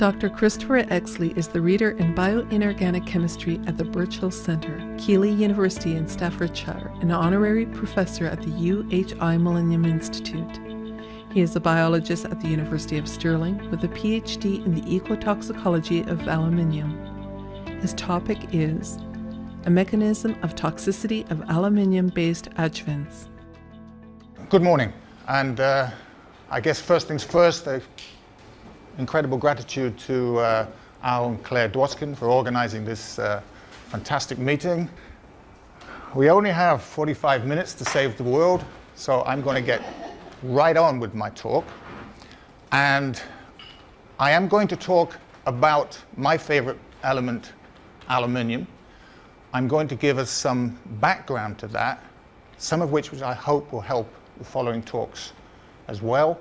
Dr. Christopher Exley is the reader in bioinorganic chemistry at the Birchall Center, Keele University in Staffordshire, an honorary professor at the UHI Millennium Institute. He is a biologist at the University of Stirling with a PhD in the ecotoxicology of aluminium. His topic is a mechanism of toxicity of aluminium based adjuvants. Good morning, and uh, I guess first things first, incredible gratitude to uh, Al and Claire Dwoskin for organizing this uh, fantastic meeting. We only have 45 minutes to save the world, so I'm going to get right on with my talk. And I am going to talk about my favorite element, aluminium. I'm going to give us some background to that, some of which, which I hope will help the following talks as well.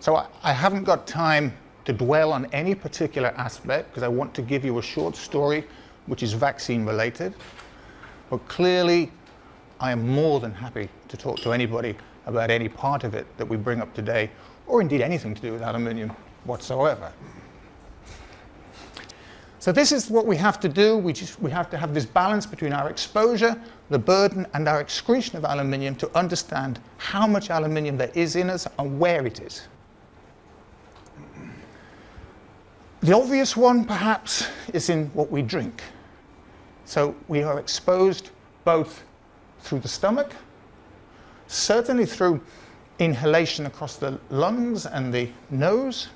So I, I haven't got time to dwell on any particular aspect because I want to give you a short story which is vaccine related. But clearly, I am more than happy to talk to anybody about any part of it that we bring up today, or indeed anything to do with aluminium whatsoever. So this is what we have to do. We, just, we have to have this balance between our exposure, the burden, and our excretion of aluminium to understand how much aluminium there is in us and where it is. The obvious one, perhaps, is in what we drink. So we are exposed both through the stomach, certainly through inhalation across the lungs and the nose.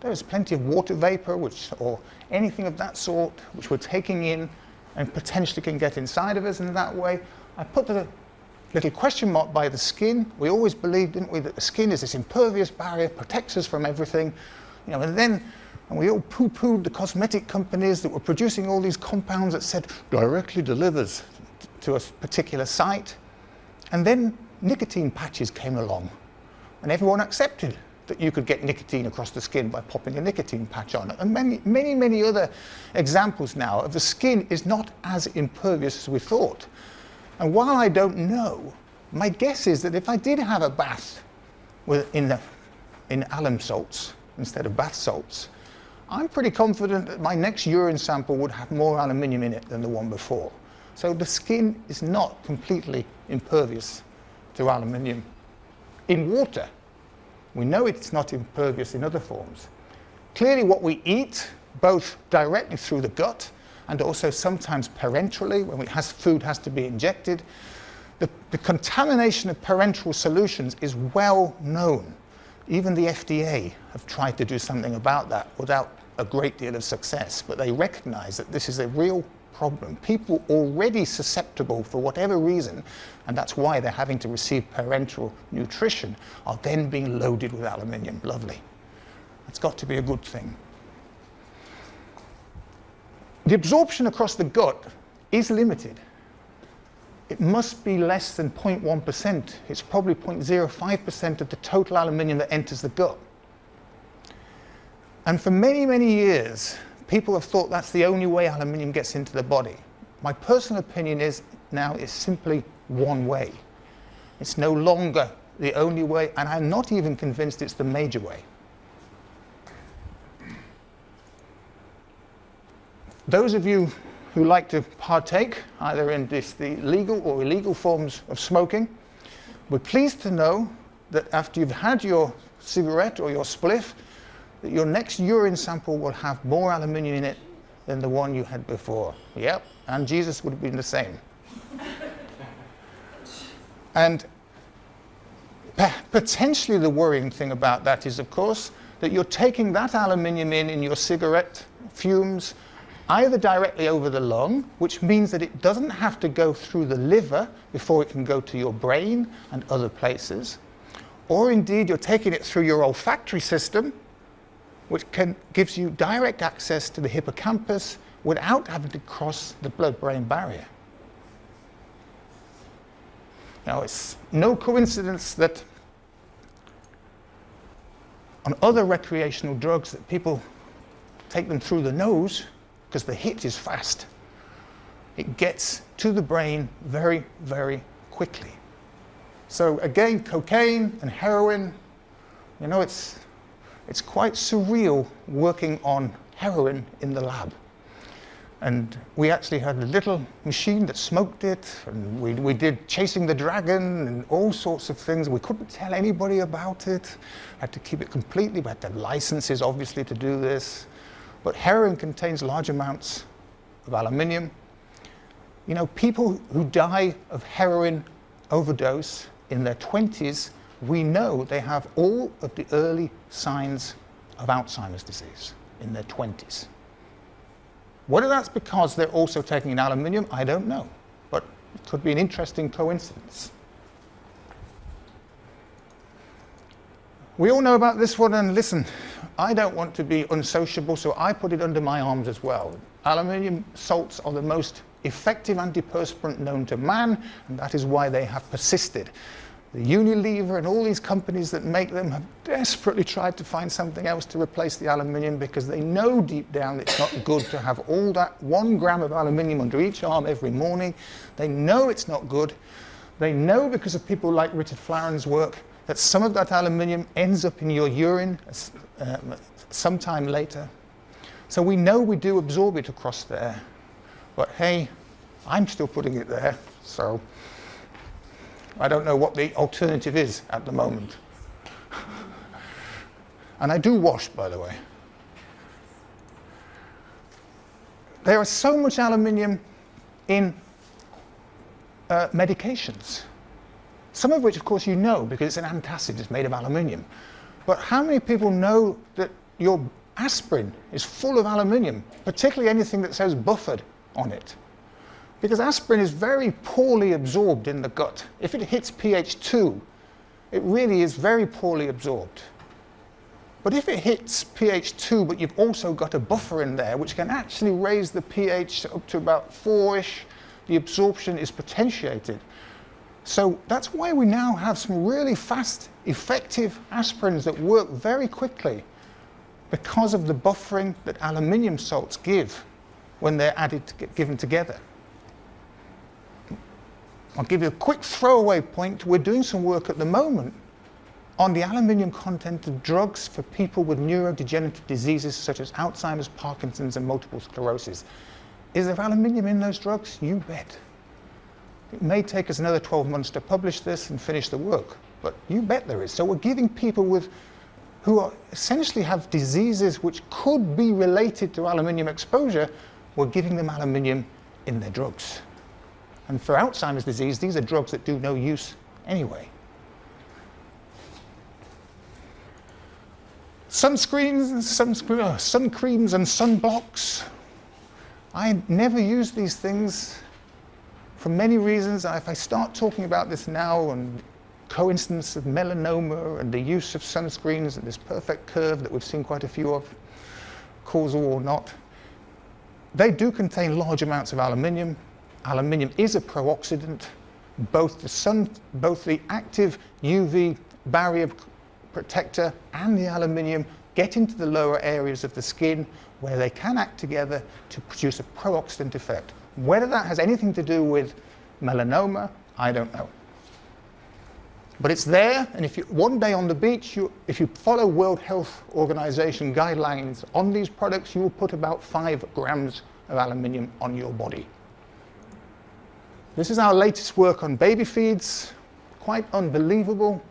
There is plenty of water vapor which, or anything of that sort which we're taking in and potentially can get inside of us in that way. I put the little question mark by the skin. We always believed, didn't we, that the skin is this impervious barrier, protects us from everything. You know, and then and we all poo-pooed the cosmetic companies that were producing all these compounds that said directly delivers to a particular site. And then nicotine patches came along, and everyone accepted that you could get nicotine across the skin by popping a nicotine patch on it. And many, many, many other examples now of the skin is not as impervious as we thought. And while I don't know, my guess is that if I did have a bath with, in, the, in alum salts instead of bath salts, I'm pretty confident that my next urine sample would have more aluminium in it than the one before. So the skin is not completely impervious to aluminium. In water, we know it's not impervious in other forms. Clearly what we eat, both directly through the gut and also sometimes parenterally, when has, food has to be injected, the, the contamination of parenteral solutions is well known. Even the FDA have tried to do something about that without a great deal of success, but they recognize that this is a real problem. People already susceptible for whatever reason, and that's why they're having to receive parenteral nutrition, are then being loaded with aluminium. Lovely. That's got to be a good thing. The absorption across the gut is limited. It must be less than 0.1%. It's probably 0.05% of the total aluminium that enters the gut. And for many, many years, people have thought that's the only way aluminium gets into the body. My personal opinion is now it's simply one way. It's no longer the only way, and I'm not even convinced it's the major way. Those of you who like to partake, either in this, the legal or illegal forms of smoking, we're pleased to know that after you've had your cigarette or your spliff, that your next urine sample will have more aluminium in it than the one you had before. Yep, and Jesus would have been the same. and potentially the worrying thing about that is, of course, that you're taking that aluminium in in your cigarette fumes either directly over the lung, which means that it doesn't have to go through the liver before it can go to your brain and other places, or indeed you're taking it through your olfactory system, which can, gives you direct access to the hippocampus without having to cross the blood-brain barrier. Now, it's no coincidence that on other recreational drugs that people take them through the nose because the hit is fast. It gets to the brain very, very quickly. So again, cocaine and heroin, you know, it's it's quite surreal working on heroin in the lab. And we actually had a little machine that smoked it, and we, we did Chasing the Dragon and all sorts of things. We couldn't tell anybody about it. Had to keep it completely. We had to have licenses, obviously, to do this. But heroin contains large amounts of aluminium. You know, people who die of heroin overdose in their 20s, we know they have all of the early signs of Alzheimer's disease in their 20s. Whether that's because they're also taking in aluminium, I don't know. But it could be an interesting coincidence. We all know about this one, and listen, I don't want to be unsociable, so I put it under my arms as well. Aluminium salts are the most effective antiperspirant known to man, and that is why they have persisted. The Unilever and all these companies that make them have desperately tried to find something else to replace the aluminium because they know deep down it's not good to have all that one gram of aluminium under each arm every morning. They know it's not good. They know because of people like Richard Flarend's work that some of that aluminium ends up in your urine uh, sometime later. So we know we do absorb it across there. But hey, I'm still putting it there, so I don't know what the alternative is at the moment. and I do wash, by the way. There is so much aluminium in uh, medications. Some of which, of course, you know because it's an antacid, it's made of aluminium. But how many people know that your aspirin is full of aluminium, particularly anything that says buffered on it? Because aspirin is very poorly absorbed in the gut. If it hits pH 2, it really is very poorly absorbed. But if it hits pH 2, but you've also got a buffer in there, which can actually raise the pH up to about 4-ish, the absorption is potentiated. So that's why we now have some really fast, effective aspirins that work very quickly because of the buffering that aluminium salts give when they're added, given together. I'll give you a quick throwaway point. We're doing some work at the moment on the aluminium content of drugs for people with neurodegenerative diseases such as Alzheimer's, Parkinson's, and multiple sclerosis. Is there aluminium in those drugs? You bet. It may take us another 12 months to publish this and finish the work, but you bet there is. So we're giving people with who are, essentially have diseases which could be related to aluminium exposure, we're giving them aluminium in their drugs. And for Alzheimer's disease, these are drugs that do no use anyway. Sunscreens, sunscreen, uh, sun creams and sunblocks. I never use these things for many reasons. If I start talking about this now and coincidence of melanoma and the use of sunscreens and this perfect curve that we've seen quite a few of, causal or not, they do contain large amounts of aluminium, aluminium is a pro-oxidant. Both the sun, both the active UV barrier protector and the aluminium get into the lower areas of the skin where they can act together to produce a pro-oxidant effect. Whether that has anything to do with melanoma, I don't know. But it's there, and if you, one day on the beach, you, if you follow World Health Organization guidelines on these products, you will put about five grams of aluminium on your body. This is our latest work on baby feeds, quite unbelievable,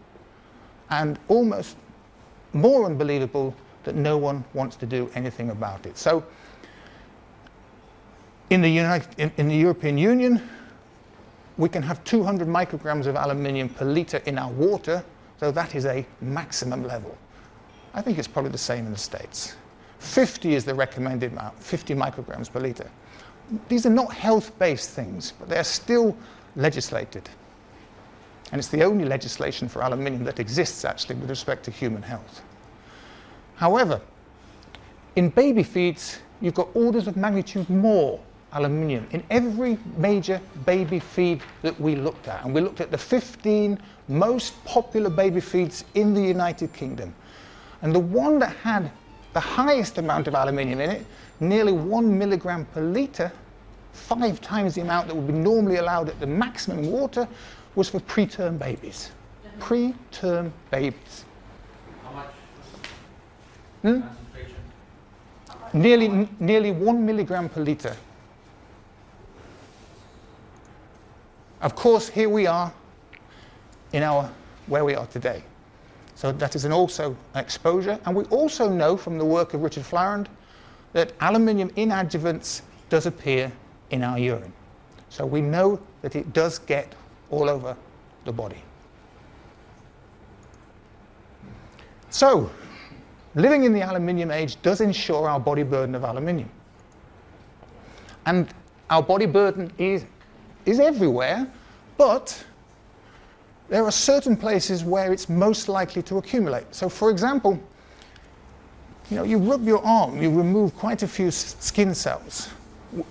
and almost more unbelievable that no one wants to do anything about it. So, in the, United, in, in the European Union, we can have 200 micrograms of aluminium per litre in our water, so that is a maximum level. I think it's probably the same in the States. 50 is the recommended amount, 50 micrograms per litre these are not health-based things, but they're still legislated. And it's the only legislation for aluminium that exists actually with respect to human health. However, in baby feeds, you've got orders of magnitude more aluminium in every major baby feed that we looked at. And we looked at the 15 most popular baby feeds in the United Kingdom. And the one that had the highest amount of aluminium in it, nearly one milligram per litre, five times the amount that would be normally allowed at the maximum water, was for preterm babies. Preterm babies. How much? Hmm? Nearly, nearly one milligram per liter. Of course, here we are in our, where we are today. So that is an also exposure. And we also know from the work of Richard Flarend that aluminium in adjuvants does appear in our urine. So we know that it does get all over the body. So, living in the aluminium age does ensure our body burden of aluminium. And our body burden is, is everywhere, but there are certain places where it's most likely to accumulate. So for example, you know, you rub your arm, you remove quite a few skin cells.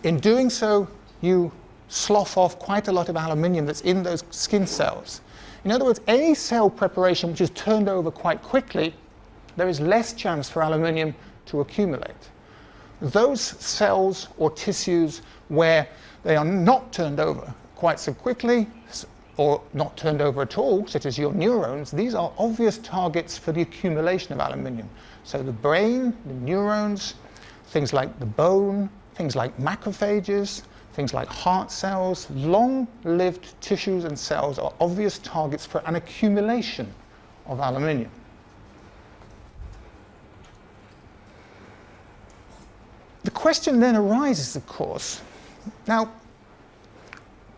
In doing so, you slough off quite a lot of aluminium that's in those skin cells. In other words, any cell preparation which is turned over quite quickly, there is less chance for aluminium to accumulate. Those cells or tissues where they are not turned over quite so quickly, or not turned over at all, such as your neurons, these are obvious targets for the accumulation of aluminium. So the brain, the neurons, things like the bone, things like macrophages, things like heart cells, long-lived tissues and cells are obvious targets for an accumulation of aluminium. The question then arises, of course, now,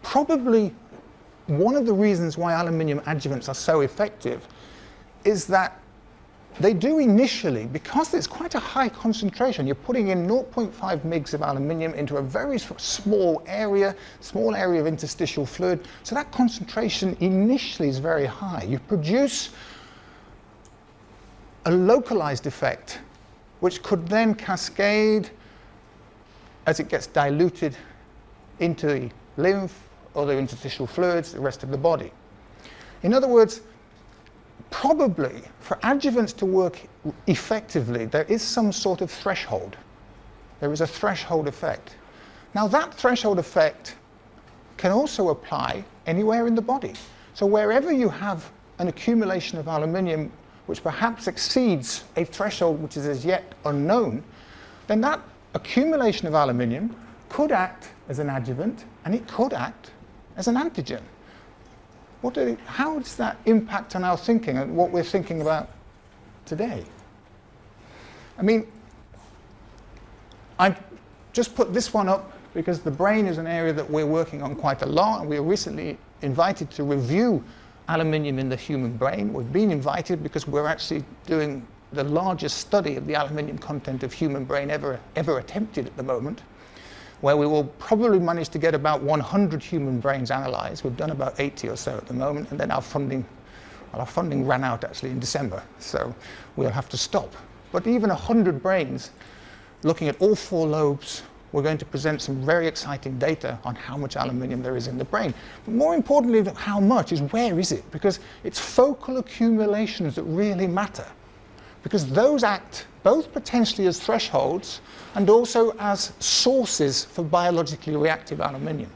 probably one of the reasons why aluminium adjuvants are so effective is that they do initially, because it's quite a high concentration, you're putting in 0.5 mgs of aluminium into a very small area, small area of interstitial fluid, so that concentration initially is very high. You produce a localized effect, which could then cascade as it gets diluted into the lymph, other interstitial fluids, the rest of the body. In other words, probably for adjuvants to work effectively, there is some sort of threshold. There is a threshold effect. Now that threshold effect can also apply anywhere in the body. So wherever you have an accumulation of aluminium which perhaps exceeds a threshold which is as yet unknown, then that accumulation of aluminium could act as an adjuvant and it could act as an antigen. What how does that impact on our thinking and what we're thinking about today? I mean, I've just put this one up because the brain is an area that we're working on quite a lot, and we were recently invited to review aluminium in the human brain. We've been invited because we're actually doing the largest study of the aluminium content of human brain ever, ever attempted at the moment where we will probably manage to get about 100 human brains analyzed. We've done about 80 or so at the moment, and then our funding, well, our funding ran out actually in December, so we'll have to stop. But even 100 brains, looking at all four lobes, we're going to present some very exciting data on how much aluminium there is in the brain. But more importantly how much is where is it? Because it's focal accumulations that really matter. Because those act both potentially as thresholds and also as sources for biologically reactive aluminium.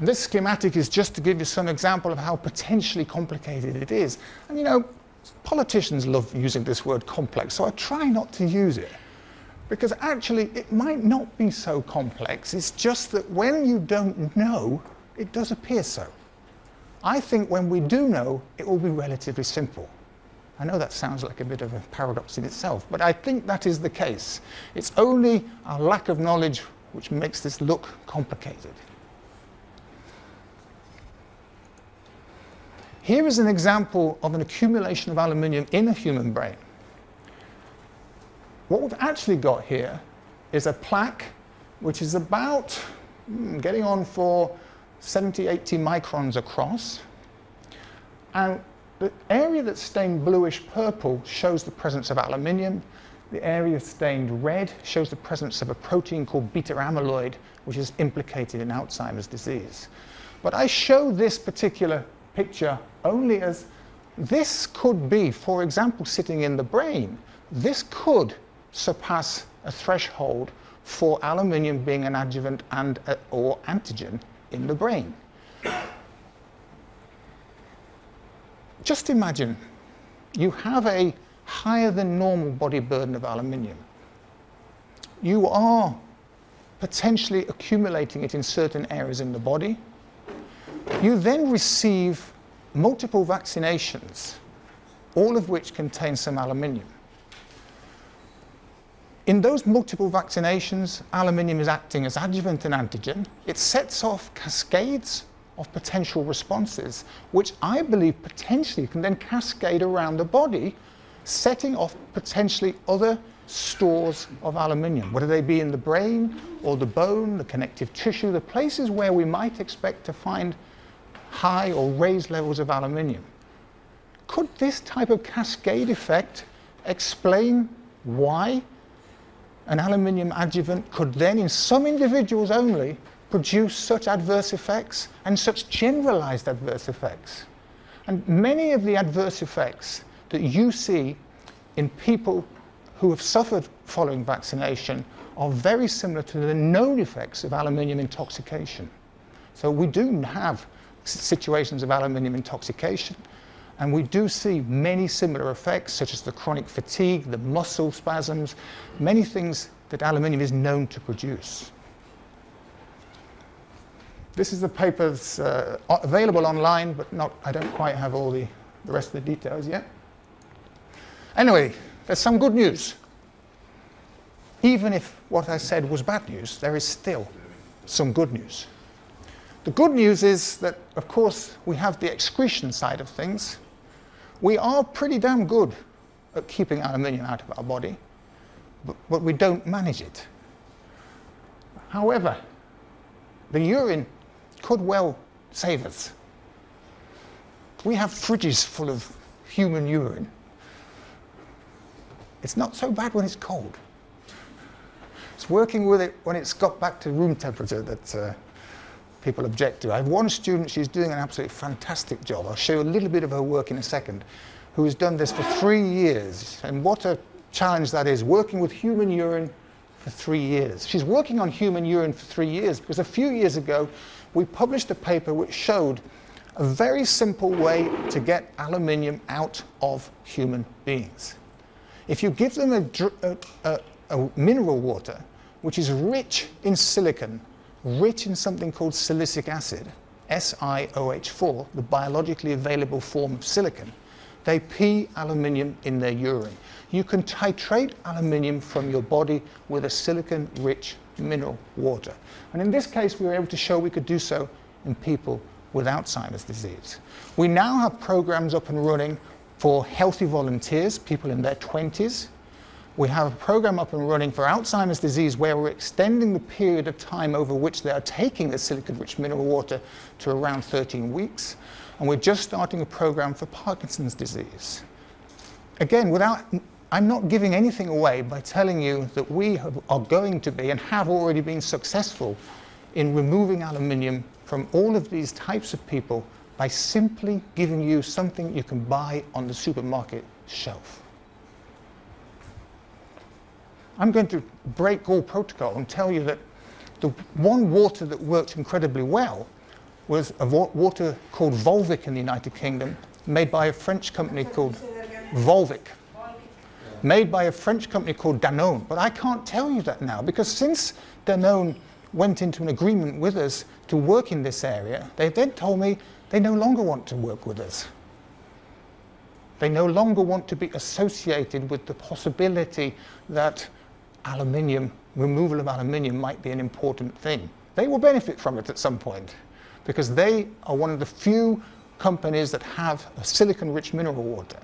This schematic is just to give you some example of how potentially complicated it is. And you know, politicians love using this word complex, so I try not to use it. Because actually, it might not be so complex. It's just that when you don't know, it does appear so. I think when we do know, it will be relatively simple. I know that sounds like a bit of a paradox in itself, but I think that is the case. It's only our lack of knowledge which makes this look complicated. Here is an example of an accumulation of aluminium in a human brain. What we've actually got here is a plaque which is about hmm, getting on for 70, 80 microns across. And the area that's stained bluish purple shows the presence of aluminium. The area stained red shows the presence of a protein called beta amyloid, which is implicated in Alzheimer's disease. But I show this particular picture only as this could be, for example, sitting in the brain. This could surpass a threshold for aluminium being an adjuvant and uh, or antigen in the brain. Just imagine you have a higher than normal body burden of aluminium. You are potentially accumulating it in certain areas in the body. You then receive multiple vaccinations, all of which contain some aluminium. In those multiple vaccinations, aluminium is acting as adjuvant and antigen. It sets off cascades of potential responses, which I believe potentially can then cascade around the body, setting off potentially other stores of aluminium, whether they be in the brain or the bone, the connective tissue, the places where we might expect to find high or raised levels of aluminium. Could this type of cascade effect explain why an aluminium adjuvant could then, in some individuals only, produce such adverse effects and such generalized adverse effects. And many of the adverse effects that you see in people who have suffered following vaccination are very similar to the known effects of aluminium intoxication. So we do have situations of aluminium intoxication, and we do see many similar effects, such as the chronic fatigue, the muscle spasms, many things that aluminium is known to produce. This is the paper that's uh, available online, but not, I don't quite have all the, the rest of the details yet. Anyway, there's some good news. Even if what I said was bad news, there is still some good news. The good news is that, of course, we have the excretion side of things, we are pretty damn good at keeping aluminium out of our body, but, but we don't manage it. However, the urine could well save us. We have fridges full of human urine. It's not so bad when it's cold. It's working with it when it's got back to room temperature that uh, people object to. I have one student, she's doing an absolutely fantastic job. I'll show you a little bit of her work in a second, who has done this for three years. And what a challenge that is, working with human urine for three years. She's working on human urine for three years because a few years ago we published a paper which showed a very simple way to get aluminium out of human beings. If you give them a, a, a, mineral water which is rich in silicon rich in something called silicic acid, SiOH4, the biologically available form of silicon, they pee aluminium in their urine. You can titrate aluminium from your body with a silicon-rich mineral water. And in this case, we were able to show we could do so in people with Alzheimer's disease. We now have programs up and running for healthy volunteers, people in their 20s, we have a program up and running for Alzheimer's disease where we're extending the period of time over which they are taking the silicon-rich mineral water to around 13 weeks. And we're just starting a program for Parkinson's disease. Again, without, I'm not giving anything away by telling you that we have, are going to be and have already been successful in removing aluminium from all of these types of people by simply giving you something you can buy on the supermarket shelf. I'm going to break all protocol and tell you that the one water that worked incredibly well was a water called Volvic in the United Kingdom, made by a French company called Volvic, made by a French company called Danone. But I can't tell you that now because since Danone went into an agreement with us to work in this area, they then told me they no longer want to work with us. They no longer want to be associated with the possibility that aluminium, removal of aluminium might be an important thing. They will benefit from it at some point because they are one of the few companies that have a silicon-rich mineral water.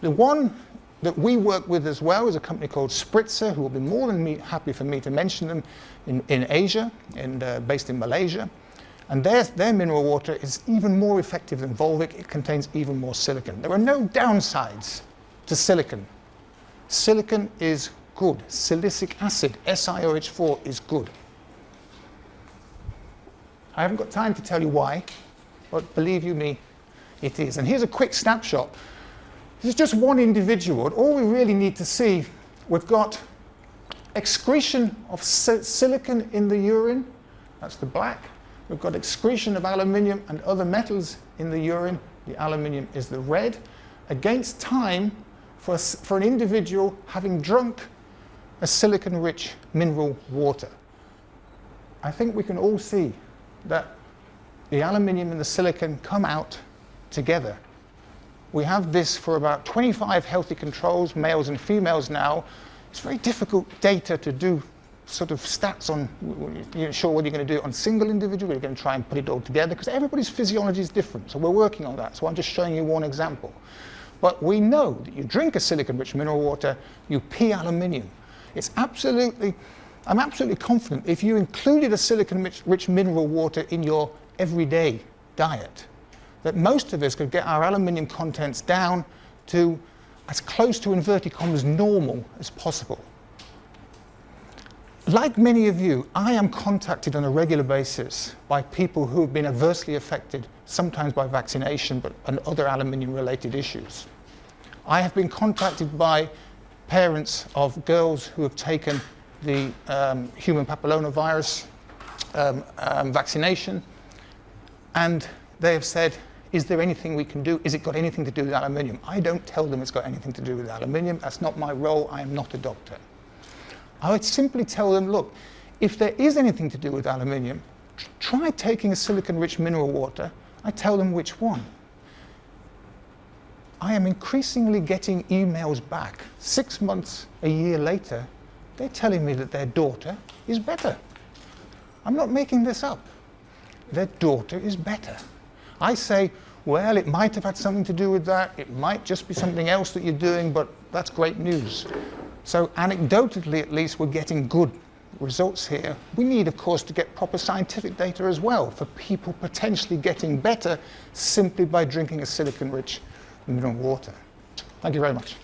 The one that we work with as well is a company called Spritzer, who will be more than me, happy for me to mention them in, in Asia, and uh, based in Malaysia. And their, their mineral water is even more effective than Volvic. It contains even more silicon. There are no downsides to silicon. Silicon is good. Silicic acid, SiOH4, is good. I haven't got time to tell you why, but believe you me, it is. And here's a quick snapshot. This is just one individual. All we really need to see, we've got excretion of silicon in the urine, that's the black. We've got excretion of aluminium and other metals in the urine, the aluminium is the red. against time for, for an individual having drunk a silicon-rich mineral water. I think we can all see that the aluminium and the silicon come out together. We have this for about 25 healthy controls, males and females now. It's very difficult data to do sort of stats on, you're sure whether you're going to do on single individual, you're going to try and put it all together, because everybody's physiology is different. So we're working on that. So I'm just showing you one example. But we know that you drink a silicon-rich mineral water, you pee aluminium. It's absolutely, I'm absolutely confident if you included a silicon-rich mineral water in your everyday diet, that most of us could get our aluminium contents down to as close to inverted commas normal as possible. Like many of you, I am contacted on a regular basis by people who have been adversely affected, sometimes by vaccination, but and other aluminium-related issues. I have been contacted by parents of girls who have taken the um, human papillomavirus um, um, vaccination, and they have said, is there anything we can do? Is it got anything to do with aluminium? I don't tell them it's got anything to do with aluminium. That's not my role. I am not a doctor. I would simply tell them, look, if there is anything to do with aluminium, try taking a silicon-rich mineral water. I tell them which one. I am increasingly getting emails back six months, a year later. They're telling me that their daughter is better. I'm not making this up. Their daughter is better. I say, well, it might have had something to do with that. It might just be something else that you're doing, but that's great news. So anecdotally, at least, we're getting good results here. We need, of course, to get proper scientific data as well for people potentially getting better simply by drinking a silicon-rich mineral water. Thank you very much.